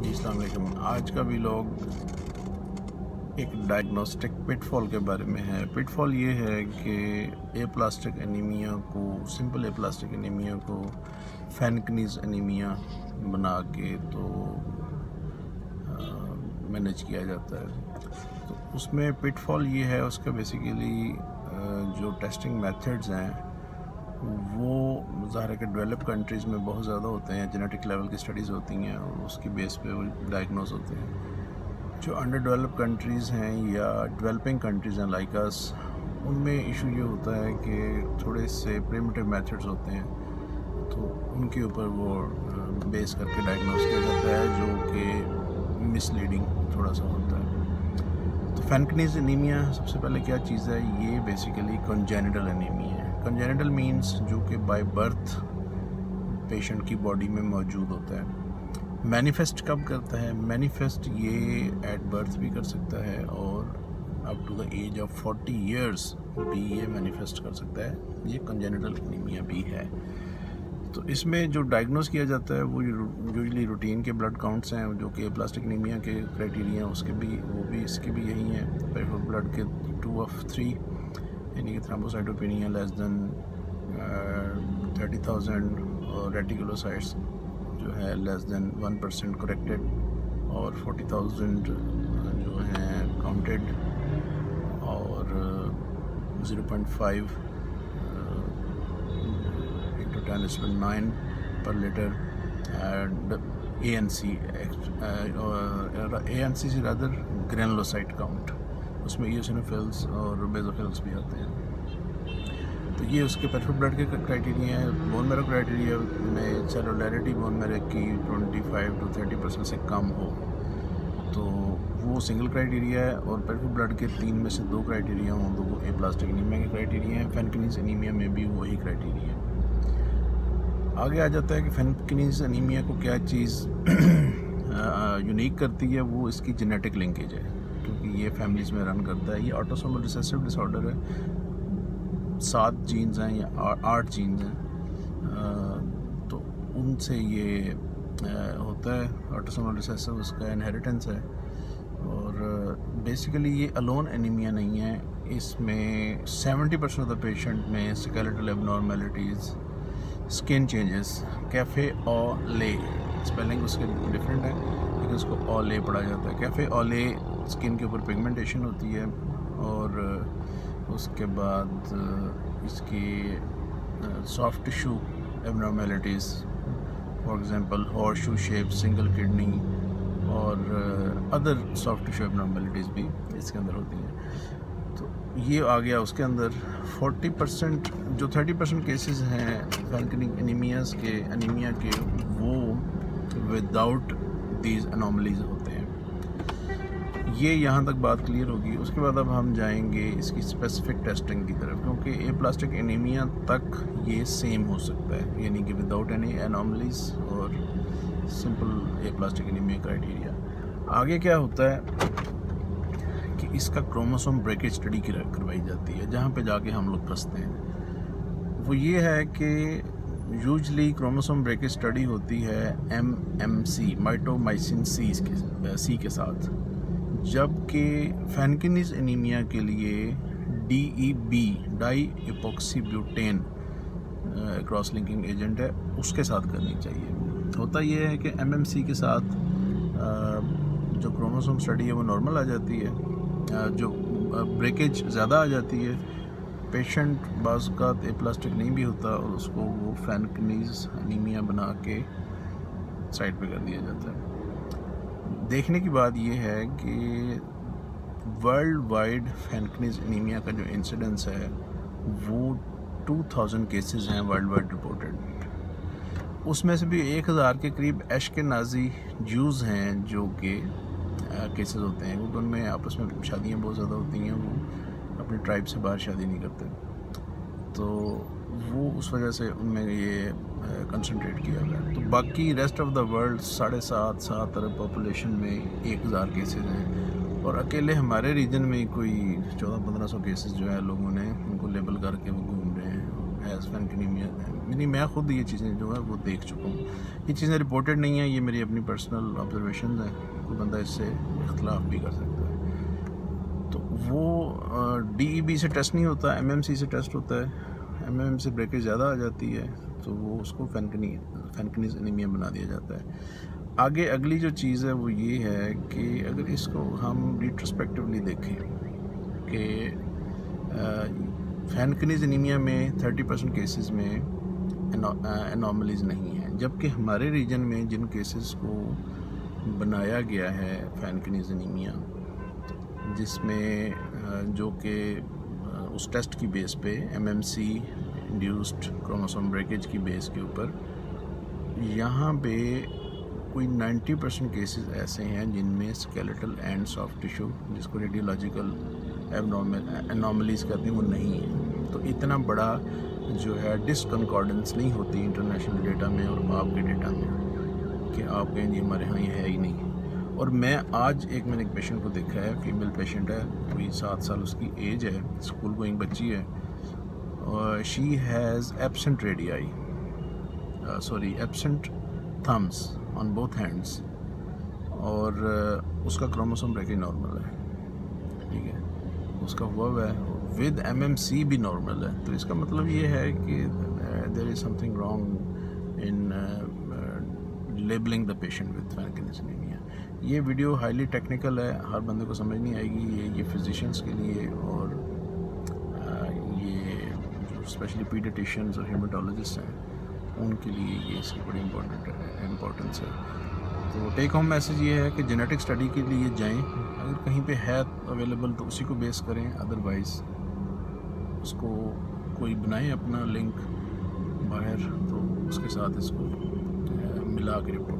अलैक्म आज का भी लोग एक डायग्नोस्टिक पिटफॉल के बारे में है। पिटफॉल ये है कि ए प्लास्टिक एनीमिया को सिंपल ए प्लास्टिक एनीमिया को फैनकनीज एनीमिया बना के तो मैनेज किया जाता है। तो उसमें पिटफॉल ये है, उसका बेसिकली जो टेस्टिंग मेथड्स हैं, वो ज़ाहिर है कि डेवलप कंट्रीज़ में बहुत ज़्यादा होते हैं जेनेटिक लेवल की स्टडीज़ होती हैं और उसकी बेस पे वो डायग्नोज होते हैं। जो अंडर डेवलप कंट्रीज़ हैं या डेवलपिंग कंट्रीज़ हैं लाइक अस उनमें इशू ये होता है कि थोड़े से प्रिमिटिव मेथड्स होते हैं तो उनके ऊपर वो बेस करके डायग्नोज किया जाता है, जो कि मिसलीडिंग थोड़ा सा होता है। तो फैनकनीज एनीमिया सबसे पहले क्या चीज़ है? ये बेसिकली कंजेनिटल एनीमिया है। कंजेनिटल मींस जो कि बाय बर्थ पेशेंट की बॉडी में मौजूद होता है। मैनिफेस्ट कब करता है? मैनिफेस्ट ये एट बर्थ भी कर सकता है और up to the age of 40 years भी ये मैनिफेस्ट कर सकता है। ये कंजेनिटल एनीमिया भी है। तो इसमें जो डायग्नोस किया जाता है, वो यूजली रूटीन के ब्लड काउंट्स हैं, जो कि प्लास्टिक एनीमिया के क्राइटेरिया उसके भी, वो भी, इसके भी यही हैं। ब्लड के टू ऑफ़ थ्री यानी कि thrombocytopenia less than thirty thousand और रेटिकुलोसाइट्स जो है less than one percent corrected और फोर्टी थाउज़ेंड जो हैं काउंटेड और zero point five into ten इसमें nine per litre A N C A N C से रदर ग्रेनलोसाइट काउंट उसमें ईओसिनोफिल्स और बेजोफिल्स भी आते हैं। तो ये उसके पेट्रोल ब्लड के क्राइटेरिया है। बोन मेरो क्राइटेरिया में सेलुलरिटी बोन मेरो की 25 टू 30 परसेंट से कम हो। तो वो सिंगल क्राइटेरिया है और पेट्रोल ब्लड के तीन में से दो क्राइटेरिया हों तो वो ए प्लास्टिक एनीमिया के क्राइटेरिया हैं। फैनकनीज एनीमिया में भी वही क्राइटेरिया है। आगे आ जाता है कि फैनकनीज एनीमिया को क्या चीज़ यूनिक करती है, वो इसकी जेनेटिक लिंकेज है। क्योंकि ये फैमिलीज़ में रन करता है। ये ऑटोसोमल रिसेसिव डिसऑर्डर है। सात जीन्स हैं, या आठ जीन्स हैं। तो उनसे ये होता है ऑटोसोमल रिसेसिव उसका इनहेरिटेंस है। और बेसिकली ये अलोन एनीमिया नहीं है। इसमें 70 परसेंट ऑफ़ द पेशेंट में skeletal abnormalities skin changes café और ले स्पेलिंग उसके डिफरेंट है, लेकिन उसको ओले पढ़ा जाता है। कैफ़े ओले स्किन के ऊपर पिगमेंटेशन होती है और उसके बाद इसकी soft tissue abnormalities, for example horseshoe shape, single kidney और अदर सॉफ्ट टिशू एबनॉर्मेलिटीज़ भी इसके अंदर होती हैं। तो ये आ गया उसके अंदर। 40 परसेंट, जो 30 परसेंट केसेस हैं फैल्कनिक एनीमियाज के, एनीमिया के, वो विदाउट दीज अनोमलीज होते ये यहाँ तक बात क्लियर होगी। उसके बाद अब हम जाएँगे इसकी स्पेसिफिक टेस्टिंग की तरफ़, क्योंकि ए प्लास्टिक एनीमिया तक ये सेम हो सकता है। यानी कि विदाउट एनी एनॉमलीज और simple aplastic anaemia criteria आगे क्या होता है कि इसका क्रोमोसोम ब्रेकेज स्टडी करवाई जाती है, जहाँ पे जाके हम लोग फंसते हैं। वो ये है कि यूजली क्रोमोसोम ब्रेकेज स्टडी होती है M M C mitomycin C C के साथ। जबकि फैनकिनीज एनीमिया के लिए D E B diepoxybutane cross linking agent है, उसके साथ करनी चाहिए। होता यह है कि एम एम सी के साथ जो क्रोमोसोम स्टडी है वो नॉर्मल आ जाती है जो ब्रेकेज ज़्यादा आ जाती है, पेशेंट बाज़ का प्लास्टिक नहीं भी होता और उसको वो फैनकनीज एनीमिया बना के साइड पे कर दिया जाता है। देखने की बात यह है कि वर्ल्ड वाइड फैनकनीज एनीमिया का जो इंसिडेंस है, वो 2000 केसेस हैं वर्ल्ड वाइड रिपोर्टेड उसमें से भी 1000 के करीब एश के नाजी जूज़ हैं जो कि केसेस होते हैं। क्योंकि उनमें आपस में शादियाँ बहुत ज़्यादा होती हैं, वो अपने ट्राइब से बाहर शादी नहीं करते। तो वो उस वजह से उनमें ये कंसनट्रेट किया गया तो बाकी रेस्ट ऑफ़ द वर्ल्ड साढ़े सात सात अरब पॉपुलेशन में एक हज़ार केसेज हैं। और अकेले हमारे रीजन में कोई चौदह, पंद्रह सौ केसेज जो है लोगों ने, उनको लेबल करके वो घूम रहे हैं। एज फैनकनीमिया यानी मैं खुद ये चीज़ें जो है वो देख चुका हूँ। ये चीज़ें रिपोर्टेड नहीं हैं, ये मेरी अपनी पर्सनल ऑब्जर्वेशन हैं। कोई बंदा इससे इख्तलाफ भी कर सकता है। तो वो डी बी से टेस्ट नहीं होता एम एम सी से टेस्ट होता है। एम से ब्रेकेज ज़्यादा आ जाती है। तो वो उसको फैनकनी फैनकनीज एनीमिया बना दिया जाता है। आगे अगली जो चीज़ है वो ये है कि अगर इसको हम रिट्रोस्पेक्टिवली देखें कि फैनकनीज एनीमिया में 30 परसेंट केसेस में एनॉमलीज नहीं हैं। जबकि हमारे रीजन में जिन केसेस को बनाया गया है फैनकनीज एनीमिया, जिसमें जो कि उस टेस्ट की बेस पे एमएमसी इंड्यूस्ड क्रोमोसोम ब्रेकेज की बेस के ऊपर, यहाँ पे कोई 90 परसेंट केसेस ऐसे हैं जिनमें स्केलेटल एंड सॉफ्ट टिश्यू जिसको रेडियोलॉजिकल एनॉमलीज कहते हैं, वो नहीं है। तो इतना बड़ा जो है डिसकनकॉर्डेंस नहीं होती इंटरनेशनल डेटा में और आपके डेटा में कि आप कहें जी हमारे यहाँ ये है ही नहीं। और मैं आज एक मैंने एक पेशेंट को देखा है फीमेल पेशेंट है, कोई सात साल उसकी एज है स्कूल गोइंग बच्ची है और she has absent radii sorry absent thumbs on both hands और uh, उसका क्रोमोसोम ब्रेकिंग नॉर्मल है। ठीक है? उसका हुआ है विद एम एम सी भी नॉर्मल है। तो इसका मतलब ये है कि there is something wrong in labelling the patient with fanconi anemia ये वीडियो हाईली टेक्निकल है हर बंदे को समझ नहीं आएगी ये ये फिजिशियंस के लिए और uh, स्पेशली पीडिटिशियंस और हेमाटोलॉजिस्ट हैं, उनके लिए ये इसकी बड़ी इम्पोर्टेंट इम्पोर्टेंस है। तो टेक होम मैसेज ये है कि जेनेटिक स्टडी के लिए जाएँ। अगर कहीं पे है अवेलेबल तो उसी को बेस करें। अदरवाइज़ उसको कोई बनाए अपना लिंक बाहर तो उसके साथ इसको मिला के रिपोर्ट